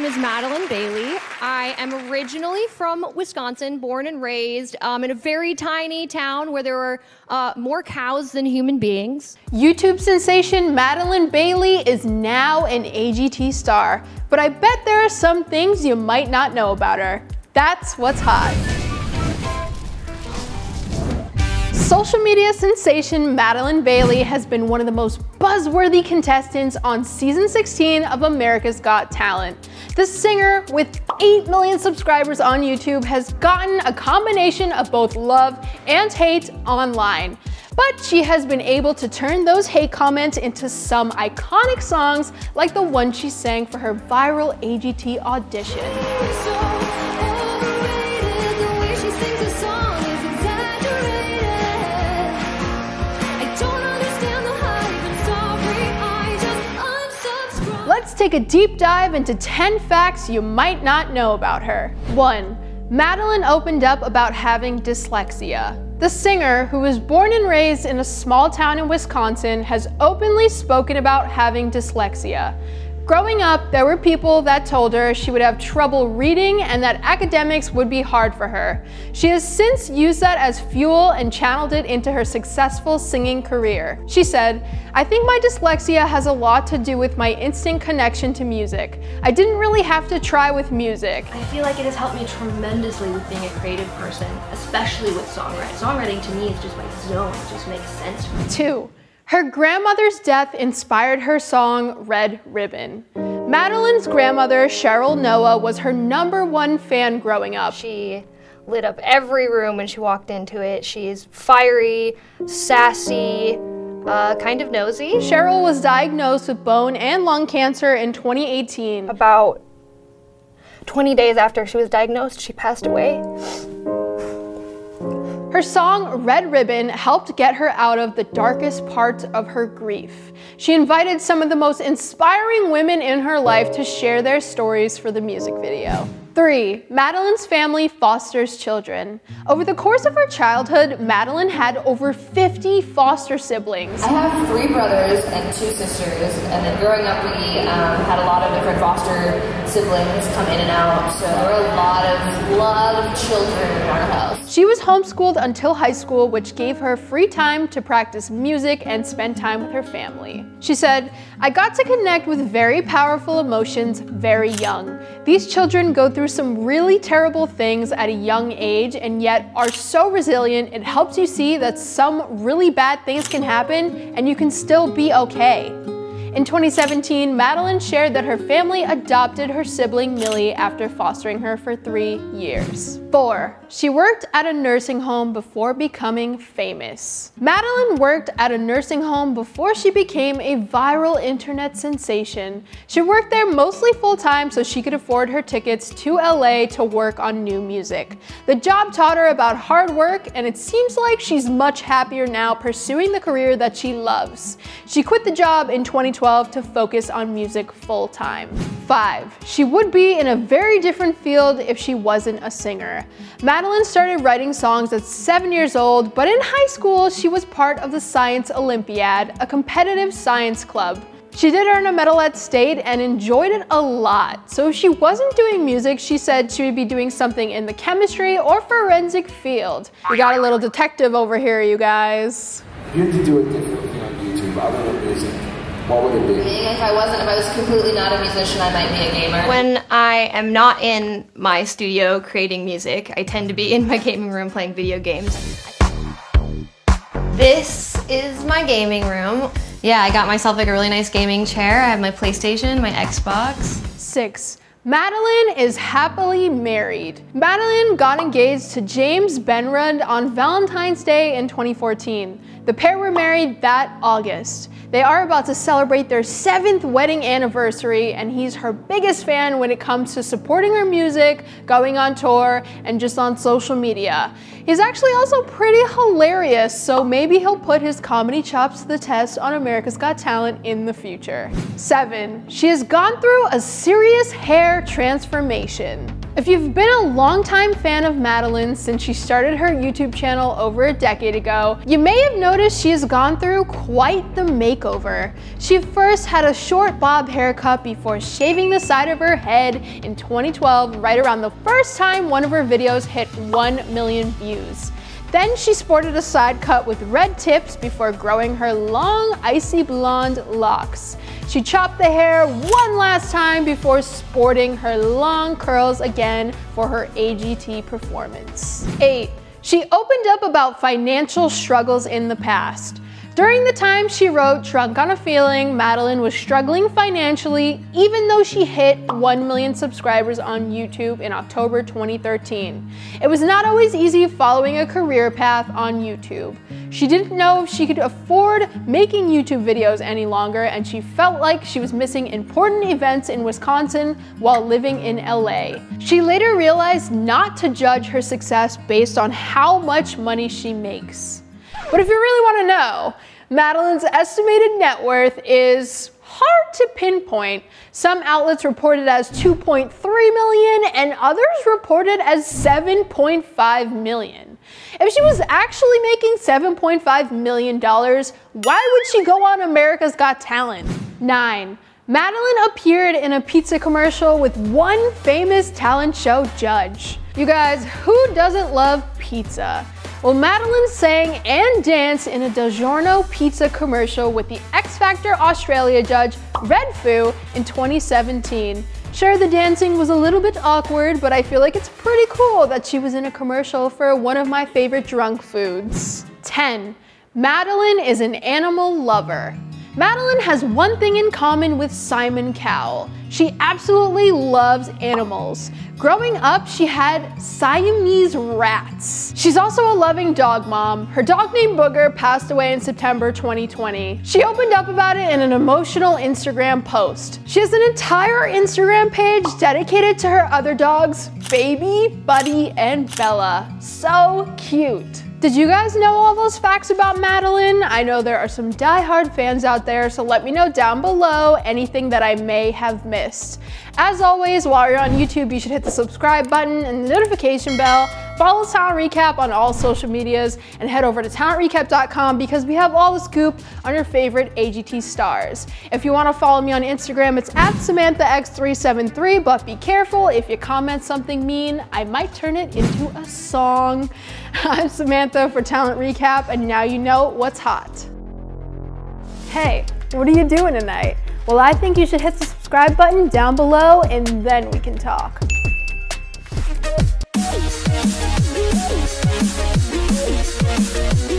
name is Madilyn Bailey. I am originally from Wisconsin, born and raised um, in a very tiny town where there were uh, more cows than human beings. YouTube sensation Madilyn Bailey is now an AGT star, but I bet there are some things you might not know about her. That's what's hot. Social media sensation Madilyn Bailey has been one of the most buzzworthy contestants on season 16 of America's Got Talent. The singer, with 8 million subscribers on YouTube, has gotten a combination of both love and hate online. But she has been able to turn those hate comments into some iconic songs like the one she sang for her viral AGT audition. Take a deep dive into 10 facts you might not know about her. 1. Madilyn opened up about having dyslexia. The singer, who was born and raised in a small town in Wisconsin, has openly spoken about having dyslexia. Growing up, there were people that told her she would have trouble reading and that academics would be hard for her. She has since used that as fuel and channeled it into her successful singing career. She said, I think my dyslexia has a lot to do with my instant connection to music. I didn't really have to try with music. I feel like it has helped me tremendously with being a creative person, especially with songwriting. Songwriting to me is just my zone, it just makes sense for me. Two, her grandmother's death inspired her song Red Ribbon. Madilyn's grandmother, Cheryl Noah, was her number one fan growing up. She lit up every room when she walked into it. She's fiery, sassy, uh, kind of nosy. Cheryl was diagnosed with bone and lung cancer in 2018. About 20 days after she was diagnosed, she passed away. Her song Red Ribbon helped get her out of the darkest parts of her grief. She invited some of the most inspiring women in her life to share their stories for the music video. 3. Madilyn's family fosters children. Over the course of her childhood, Madeline had over 50 foster siblings. I have three brothers and two sisters, and then growing up we um, had a lot of different foster siblings come in and out, so there were a lot of, lot of children in our house. She was homeschooled until high school, which gave her free time to practice music and spend time with her family. She said, I got to connect with very powerful emotions very young. These children go through some really terrible things at a young age and yet are so resilient, it helps you see that some really bad things can happen and you can still be okay. In 2017, Madilyn shared that her family adopted her sibling Millie after fostering her for three years. 4. She worked at a nursing home before becoming famous. Madilyn worked at a nursing home before she became a viral internet sensation. She worked there mostly full-time so she could afford her tickets to LA to work on new music. The job taught her about hard work and it seems like she's much happier now pursuing the career that she loves. She quit the job in 2020 2012 to focus on music full time. 5. She would be in a very different field if she wasn't a singer. Madilyn started writing songs at 7 years old, but in high school she was part of the Science Olympiad, a competitive science club. She did earn a medal at state and enjoyed it a lot. So if she wasn't doing music, she said she would be doing something in the chemistry or forensic field. We got a little detective over here, you guys. You had to do it differently on YouTube other than music, what would it be? If I wasn't, if I was completely not a musician, I might be a gamer. When I am not in my studio creating music, I tend to be in my gaming room playing video games. This is my gaming room. Yeah, I got myself like a really nice gaming chair. I have my PlayStation, my Xbox. Six. Madilyn is happily married. Madilyn got engaged to James Benrud on Valentine's Day in 2014. The pair were married that August. They are about to celebrate their seventh wedding anniversary, and he's her biggest fan when it comes to supporting her music, going on tour, and just on social media. He's actually also pretty hilarious, so maybe he'll put his comedy chops to the test on America's Got Talent in the future. 7. She has gone through a serious hair transformation. If you've been a longtime fan of Madilyn since she started her YouTube channel over a decade ago, you may have noticed she has gone through quite the makeover. She first had a short bob haircut before shaving the side of her head in 2012, right around the first time one of her videos hit 1 million views. Then she sported a side cut with red tips before growing her long, icy blonde locks. She chopped the hair one last time before sporting her long curls again for her AGT performance. 8. She opened up about financial struggles in the past. During the time she wrote Drunk on a Feeling, Madilyn was struggling financially even though she hit 1 million subscribers on YouTube in October 2013. It was not always easy following a career path on YouTube. She didn't know if she could afford making YouTube videos any longer and she felt like she was missing important events in Wisconsin while living in LA. She later realized not to judge her success based on how much money she makes. But if you really want to know, Madilyn's estimated net worth is hard to pinpoint. Some outlets reported as 2.3 million and others reported as 7.5 million. If she was actually making $7.5 million, why would she go on America's Got Talent? 9. Madeline appeared in a pizza commercial with one famous talent show judge. You guys, who doesn't love pizza? Well, Madilyn sang and danced in a DiGiorno pizza commercial with the X Factor Australia judge Red Foo in 2017. Sure, the dancing was a little bit awkward, but I feel like it's pretty cool that she was in a commercial for one of my favorite drunk foods. 10. Madilyn is an animal lover. Madilyn has one thing in common with Simon Cowell. She absolutely loves animals. Growing up, she had Siamese rats. She's also a loving dog mom. Her dog named Booger passed away in September 2020. She opened up about it in an emotional Instagram post. She has an entire Instagram page dedicated to her other dogs, Baby, Buddy, and Bella. So cute. Did you guys know all those facts about Madilyn? I know there are some die-hard fans out there, so let me know down below anything that I may have missed. As always, while you're on YouTube, you should hit the subscribe button and the notification bell, follow Talent Recap on all social medias, and head over to talentrecap.com because we have all the scoop on your favorite AGT stars. If you want to follow me on Instagram, it's at SamanthaX373, but be careful, if you comment something mean, I might turn it into a song. I'm Samantha for Talent Recap, and now you know what's hot. Hey, what are you doing tonight? Well, I think you should hit the subscribe button down below, and then we can talk. Thank you.